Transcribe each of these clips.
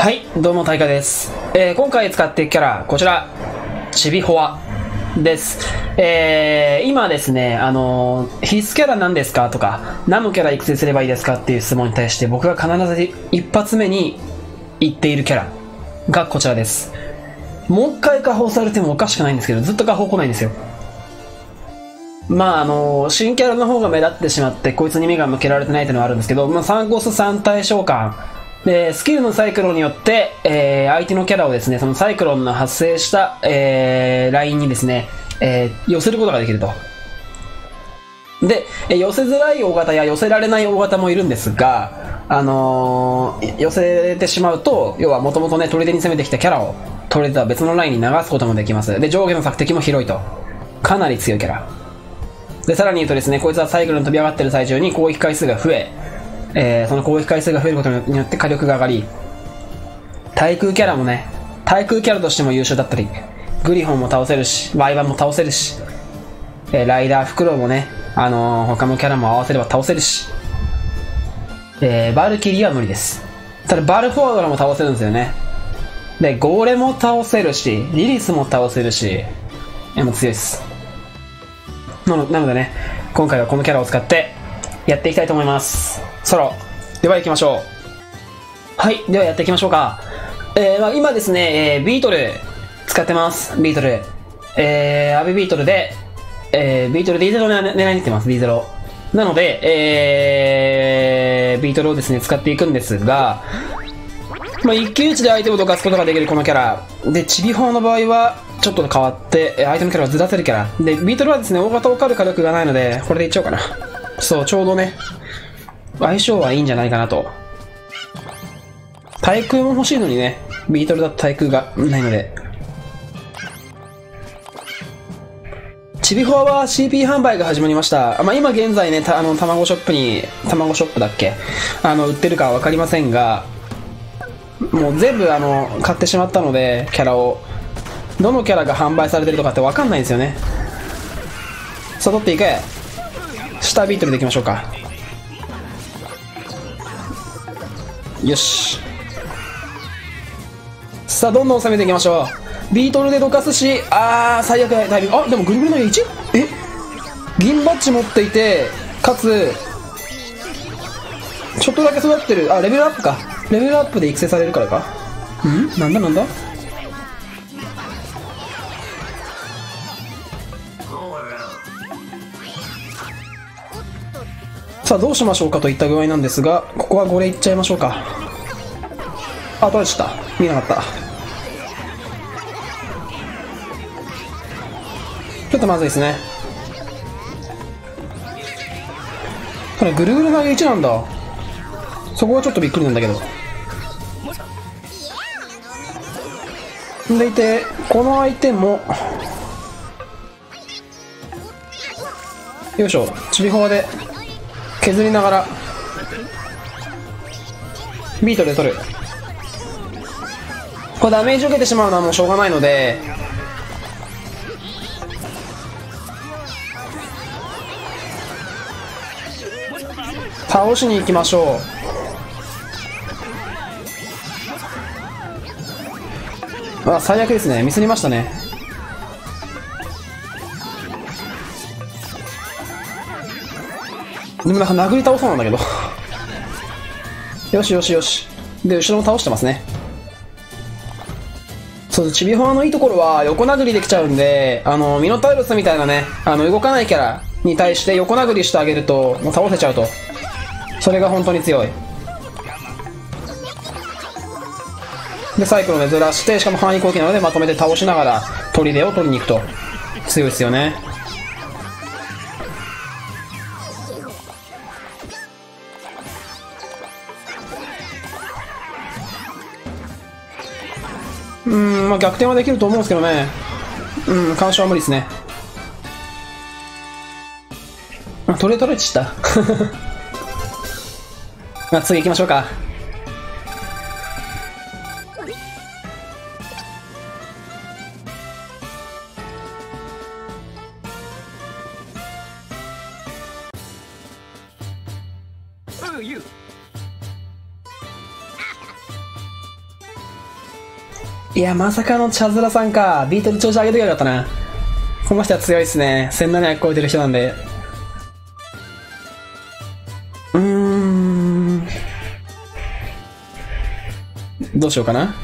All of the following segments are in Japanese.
はい、どうも、大河です。えー今回使っていくキャラ、こちら、チビホワです。えー今ですね、あのー必須キャラなんですか？とか、何のキャラ育成すればいいですか？っていう質問に対して、僕が必ず一発目に言っているキャラがこちらです。もう一回加工されてもおかしくないんですけど、ずっと加工来ないんですよ。まああの新キャラの方が目立ってしまってこいつに目が向けられてないというのはあるんですけど、まあ、3コス3対召喚でスキルのサイクロンによって、えー相手のキャラをですねそのサイクロンの発生した、えーラインにですね、えー寄せることができると。で、えー寄せづらい大型や寄せられない大型もいるんですが、あのー寄せてしまうと要はもともとね取り手に攻めてきたキャラを取り手とは別のラインに流すこともできます。で上下の索敵も広いと。かなり強いキャラ。でさらに言うとですねこいつはサイクルに飛び上がってる最中に攻撃回数が増ええーその攻撃回数が増えることによって火力が上がり対空キャラもね対空キャラとしても優秀だったりグリフォンも倒せるしワイバンも倒せるし、えーライダーフクロウもね、あのー他のキャラも合わせれば倒せるし、えーバルキリーは無理です。ただバルフォードラも倒せるんですよね。でゴーレも倒せるしリリスも倒せるしでも強いです。なのでね、今回はこのキャラを使ってやっていきたいと思います。ソロ。では行きましょう。はい、ではやっていきましょうか。えーまあ、今ですね、えービートル使ってます。ビートル。えー、アビビートルで、えービートル D0 狙狙いに行ってます、D0。なので、えービートルをですね、使っていくんですが、まあ、一騎打ちで相手をどかすことができるこのキャラ。で、チビ砲の場合は、ちょっと変わって、相手のキャラをずらせるキャラ。で、ビートルはですね、大型を狩る火力がないので、これでいっちゃおうかな。そう、ちょうどね、相性はいいんじゃないかなと。対空も欲しいのにね、ビートルだと対空がないので。チビフォアは CP 販売が始まりました。まあ、今現在ね、あの、卵ショップに、卵ショップだっけあの、売ってるかはわかりませんが、もう全部あの買ってしまったのでキャラをどのキャラが販売されてるとかって分かんないんですよねさあ取っていけ下ビートルでいきましょうか。よし。さあどんどん攻めていきましょう。ビートルでどかすしあー最悪だタイミング。あでもぐるぐるの 1? え？銀バッジ持っていてかつちょっとだけ育ってる。あレベルアップか。レベルアップで育成されるからか。うん？なんだなんだ？さあどうしましょうかといった具合なんですがここはこれいっちゃいましょうか。あ取られちゃった。見えなかった。ちょっとまずいですね。これぐるぐる投げ1なんだ。そこはちょっとびっくりなんだけど。でいてこの相手もよいしょちびほわで。削りながら。ビートで取る。これダメージ受けてしまうのはもうしょうがないので。倒しに行きましょう。あ最悪ですね。ミスりましたね。でもなんか殴り倒そうなんだけど。よしよしよし。で後ろも倒してますね。そうチビホアのいいところは横殴りできちゃうんであのミノタウルスみたいなねあの動かないキャラに対して横殴りしてあげるともう倒せちゃうと。それが本当に強い。でサイクロンでずらしてしかも範囲攻撃なのでまとめて倒しながら砦を取りに行くと。強いですよね。まあ逆転はできると思うんですけどね。うん干渉は無理ですね。あトレトレチした。まあ次行きましょうか。いや、まさかのチャズラさんか。ビートで調子上げときゃよかったな。この人は強いっすね。1700超えてる人なんで。うーん。どうしようかな。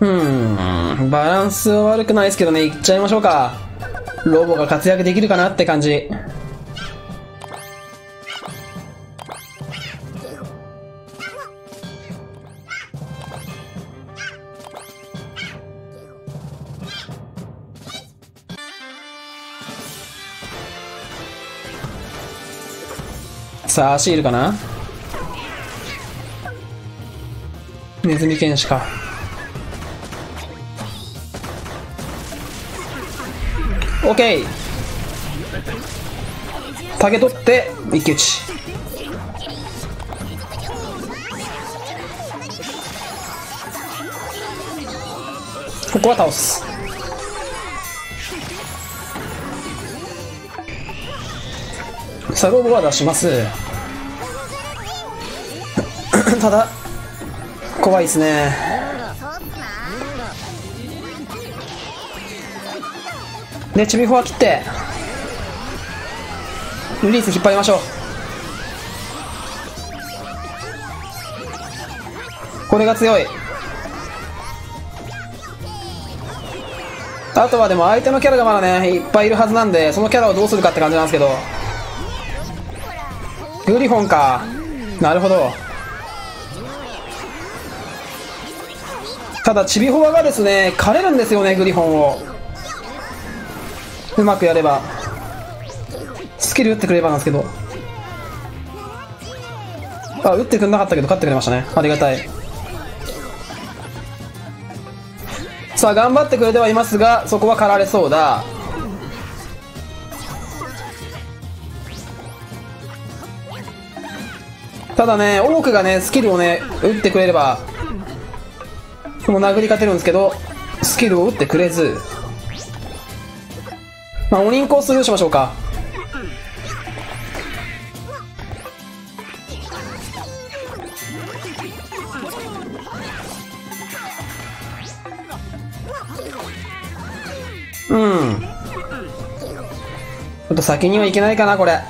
うーん。バランス悪くないですけどね。いっちゃいましょうか。ロボが活躍できるかなって感じ。さあ、シールかな？ネズミ剣士か。オッケー。竹取って一騎打ち。ここは倒す。サロボは出します。ただ怖いですね。でチビフォア切って。リリース引っ張りましょう。これが強い。あとはでも相手のキャラがまだねいっぱいいるはずなんでそのキャラをどうするかって感じなんですけど。グリフォンか。なるほど。ただチビホワがですね枯れるんですよねグリフォンを。うまくやれば。スキル打ってくれればなんですけど。あ打ってくれなかったけど勝ってくれましたね。ありがたい。さあ頑張ってくれてはいますがそこは狩られそうだ。ただね多くがねスキルをね打ってくれればもう殴り勝てるんですけどスキルを打ってくれずまあお人コスルーしましょうか。うん。ちょっと先にはいけないかなこれ。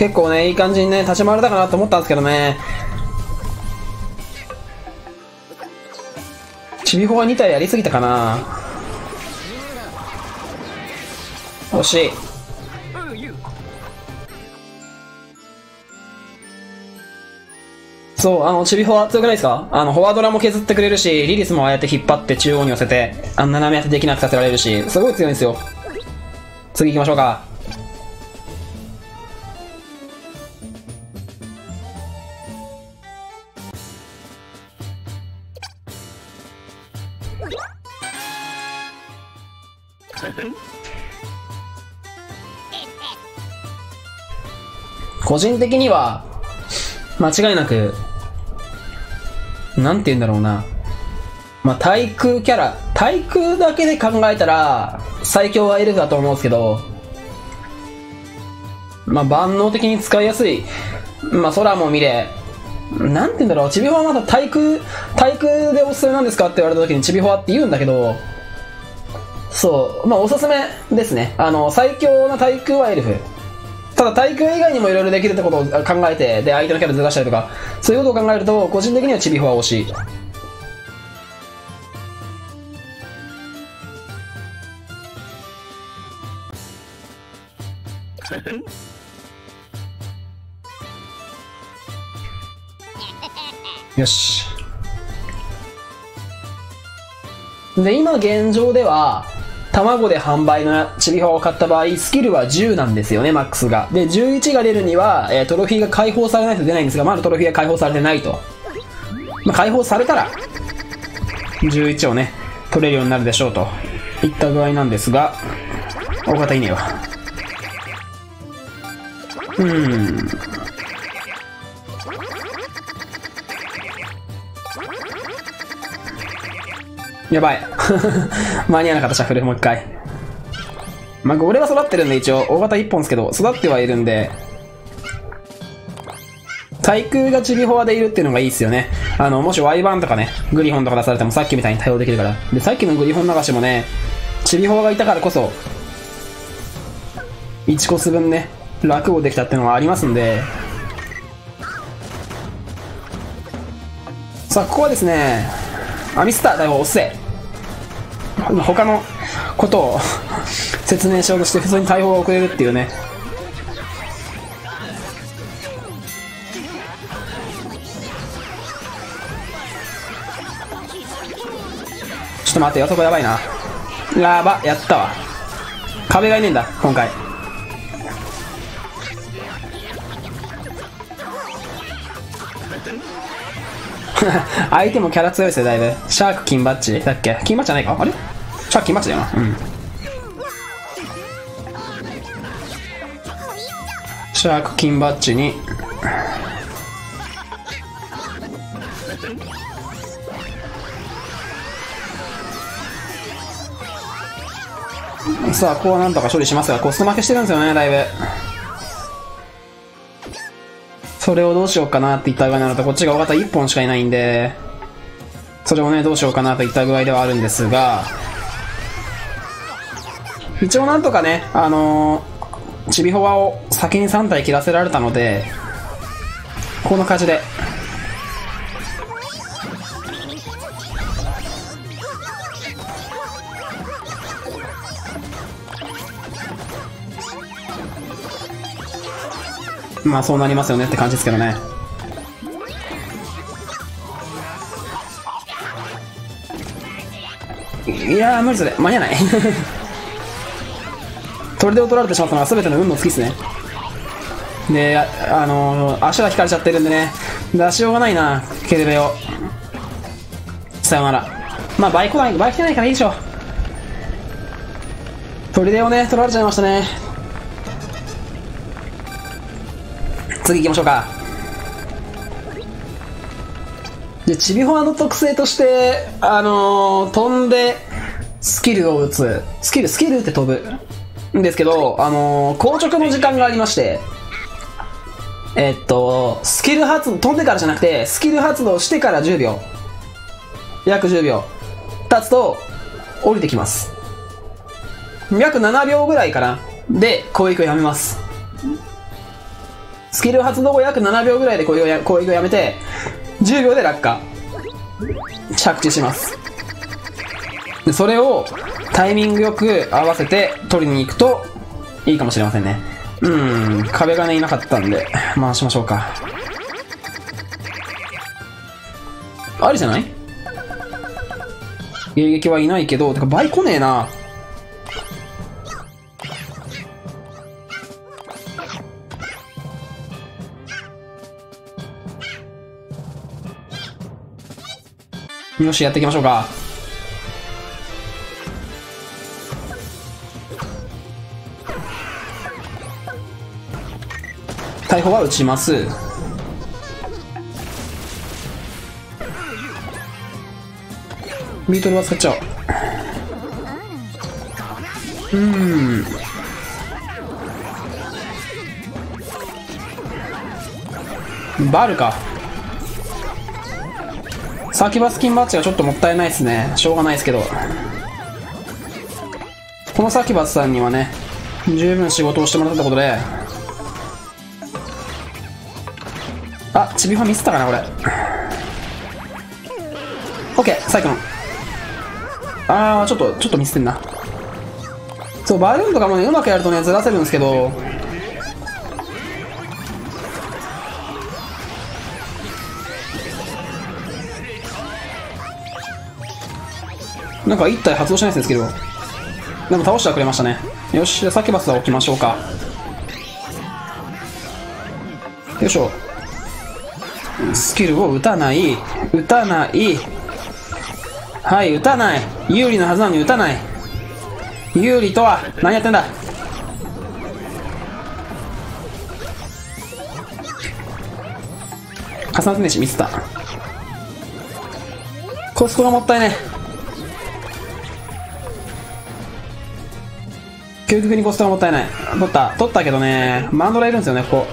結構ねいい感じにね立ち回れたかなと思ったんですけどねちびほが2体やりすぎたかな惜しいそう、あの、チビフォは強くないですか？あの、フォワードラも削ってくれるし、リリスもああやって引っ張って中央に寄せて、あんな斜め当てできなくさせられるし、すごい強いんですよ。次行きましょうか。個人的には、間違いなく、なんて言うんだろうな。まあ、対空キャラ、対空だけで考えたら、最強はエルフだと思うんですけど、まあ、万能的に使いやすい。まあ、空も見れ、なんて言うんだろう、チビホはまだ対空、対空でおすすめなんですかって言われた時にチビホはって言うんだけど、そう、まあ、おすすめですね。あの、最強な対空はエルフ。ただ対空以外にもいろいろできるってことを考えて、で、相手のキャラずらしたりとか、そういうことを考えると、個人的にはチビホは惜しい。よし。で、今現状では、卵で販売のチビホを買った場合、スキルは10なんですよね、マックスが。で、11が出るには、えー、トロフィーが解放されないと出ないんですが、まだトロフィーが解放されてないと。まあ、解放されたら、11をね、取れるようになるでしょうと。いった具合なんですが、大方いねえわ。うーん。やばい。間に合わなかった、シャッフル、もう一回。まあ、俺は育ってるんで、一応、大型1本ですけど、育ってはいるんで、対空がチビフォアでいるっていうのがいいですよね。あの、もし Y 版とかね、グリフォンとか出されてもさっきみたいに対応できるから。で、さっきのグリフォン流しもね、チビフォアがいたからこそ、1コス分ね、楽をできたっていうのがありますんで、さあ、ここはですね、あ、ミスターだよ、押せ。他のことを説明しようとして普通に対応が遅れるっていうね。ちょっと待ってよ、そこやばいな。やば、やったわ。壁がいねえんだ、今回。相手もキャラ強いですよ、だいぶ。シャーク金バッジだっけ？金バッジじゃないかあれ？シャーク金バッジだよな。うん。シャーク金バッジに、さあ、ここはなんとか処理しますが、コスト負けしてるんですよね、だいぶ。それをどうしようかなって言った具合なると、こっちが大型1本しかいないんで、それをね、どうしようかなといった具合ではあるんですが、一応なんとかね、あのー、チビホワを先に3体切らせられたので、この感じで、まあそうなりますよねって感じですけどね。いや無理それ。間に合わない。トルデを取られてしまったのは全ての運の月ですね。であ、あのー、足が引かれちゃってるんでね。出しようがないなケルベを。さよなら。まあバイクないバイクないからいいでしょトリデをね取られちゃいましたね。次行きましょうか。でチビホアの特性としてあのー、飛んでスキルを打つ。スキルスキルって飛ぶ。んですけどあのー、硬直の時間がありまして。えっとスキル発動飛んでからじゃなくてスキル発動してから10秒約10秒経つと降りてきます。約7秒ぐらいかな。で攻撃をやめます。スキル発動後約7秒ぐらいで攻撃をや攻撃をやめて、10秒で落下。着地します。でそれをタイミングよく合わせて取りに行くといいかもしれませんね。うん、壁がね、いなかったんで、回しましょうか。ありじゃない？迎撃はいないけど、てか倍来ねえな。よし、やっていきましょうか。逮捕は打ちます。ビートルは使っちゃおう。うん。バルか。サーキバスキンバッジがちょっともったいないですね。しょうがないですけど。このサキバスさんにはね、十分仕事をしてもらったことで、あ、チビファミスったかな、これ。オッケー、サイクロン。あー、ちょっと、ちょっとミスってんな。そう、バルーンとかもね、うまくやるとね、ずらせるんですけど、なんか1体発動しないですね、スキルを。でも倒してはくれましたね。よし、じゃあサキバスは置きましょうか。よいしょ。スキルを打たない。打たない。はい、打たない。有利なはずなのに打たない。有利とは、何やってんだ重なってねし、ミスった。コストがもったいね。究極にコストがもったいない。取った。取ったけどね、マンドラいるんですよね、ここ。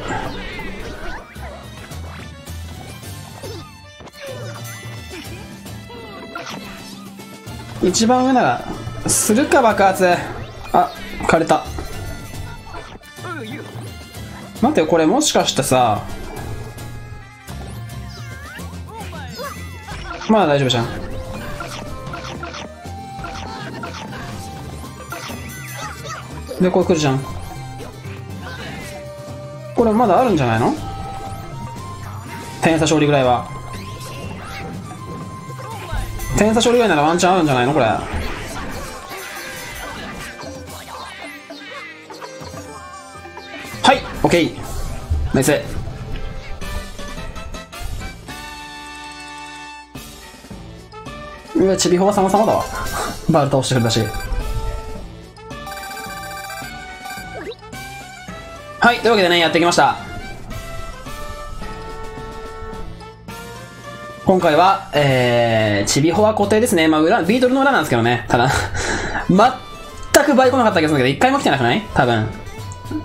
一番上なら、するか爆発。あ、枯れた。待ってよ、これもしかしてさ、まだ大丈夫じゃん。で、これ来るじゃん。これまだあるんじゃないの？点差勝利ぐらいは。点差勝利ぐらいならワンチャンあるんじゃないの？これ。はい、オッケー。ナイス。うわ、ちびほは様々だわ。バール倒してくれたし。はい、というわけでね、やってきました。今回は、えー、ちびほは固定ですね。まあ、裏、ビートルの裏なんですけどね。ただ、全くバイ来なかった気がするけど、一回も来てなくない？多分。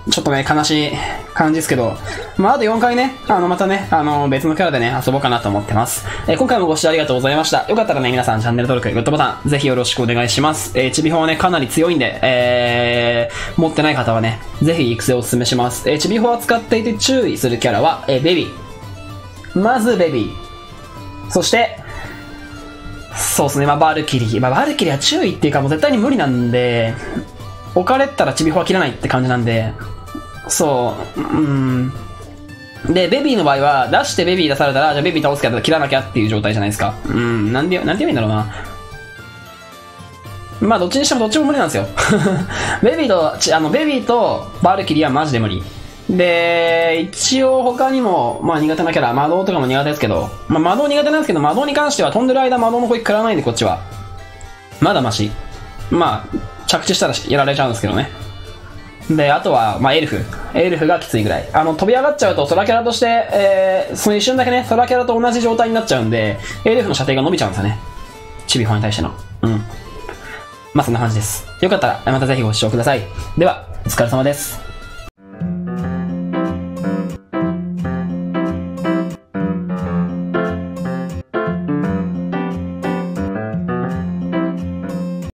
ちょっとね、悲しい感じですけど、まあ、あと4回ね、あの、またね、あの、別のキャラでね、遊ぼうかなと思ってます。えー今回もご視聴ありがとうございました。よかったらね、皆さんチャンネル登録、グッドボタン、ぜひよろしくお願いします。えー、ちびほはね、かなり強いんで、えー、持ってない方はね、ぜひ育成をお勧めします。えー、ちびほは使っていて注意するキャラは、えー、ベビー。まずベビー。そして、そうですね、まあ、バルキリー。まあ、バルキリーは注意っていうか、もう絶対に無理なんで、置かれたらちびほは切らないって感じなんで、そう、うん。で、ベビーの場合は、出してベビー出されたら、じゃあベビー倒すから切らなきゃっていう状態じゃないですか。うん、なんで、なんて言えばいいんだろうな。まあ、どっちにしてもどっちも無理なんですよ。ベビーと、あの、ベビーとバルキリーはマジで無理。で、一応他にも、まあ苦手なキャラ、魔導とかも苦手ですけど、まあ魔導苦手なんですけど、魔導に関しては飛んでる間魔導の攻撃食らわないんで、こっちは。まだマシ。まあ、着地したらやられちゃうんですけどね。で、あとは、まあ、エルフ。エルフがきついぐらい。あの、飛び上がっちゃうと、空キャラとして、えー、その一瞬だけね、空キャラと同じ状態になっちゃうんで、エルフの射程が伸びちゃうんですよね。チビファンに対しての。うん。まあ、そんな感じです。よかったら、またぜひご視聴ください。では、お疲れ様です。